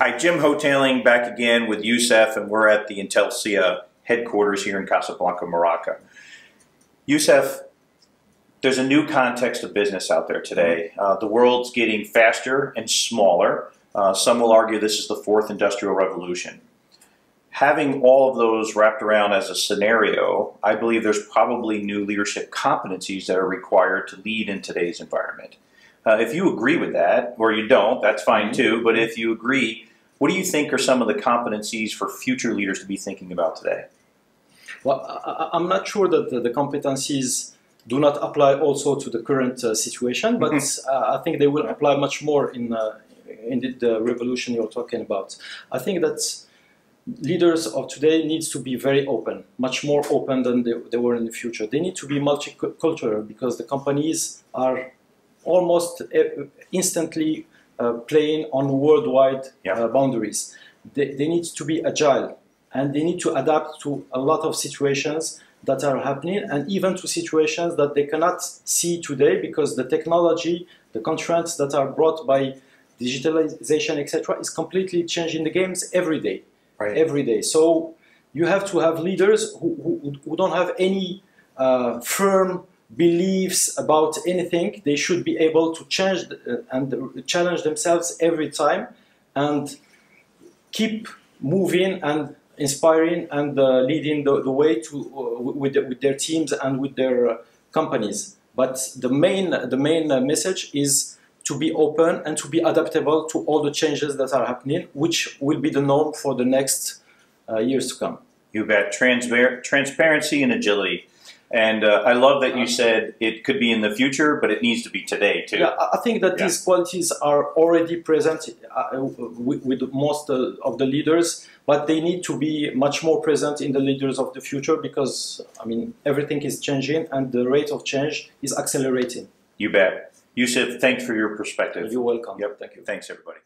Hi, Jim Hotaling back again with Youssef, and we're at the Intelcia headquarters here in Casablanca, Morocco. Youssef, there's a new context of business out there today. Uh, the world's getting faster and smaller. Uh, some will argue this is the fourth industrial revolution. Having all of those wrapped around as a scenario, I believe there's probably new leadership competencies that are required to lead in today's environment. Uh, if you agree with that, or you don't, that's fine mm-hmm. too, but if you agree, what do you think are some of the competencies for future leaders to be thinking about today? Well, I, am not sure that the, the, competencies do not apply also to the current uh, situation, but mm-hmm. uh, I think they will apply much more in, uh, in the, the, revolution you're talking about. I think that leaders of today needs to be very open, much more open than they, they were in the future. They need to be multicultural because the companies are almost uh, instantly playing on worldwide yeah. uh, boundaries. They, they need to be agile and they need to adapt to a lot of situations that are happening and even to situations that they cannot see today because the technology, the constraints that are brought by digitalization, etc., is completely changing the games every day. Right. Every day. So you have to have leaders who, who, who don't have any uh, firm beliefs about anything, they should be able to change uh, and challenge themselves every time and keep moving and inspiring and uh, leading the, the, way to uh, with, the, with their teams and with their uh, companies. But the main the main uh, message is to be open and to be adaptable to all the changes that are happening, which will be the norm for the next uh, years to come. You bet. Transpar transparency and agility. And uh, I love that you said it could be in the future, but it needs to be today too. Yeah, I think that yeah. these qualities are already present uh, with, with, most uh, of the leaders, but they need to be much more present in the leaders of the future because, I mean, everything is changing and the rate of change is accelerating. You bet. Youssef, thanks for your perspective. You're welcome. Yep. Thank you. Thanks, everybody.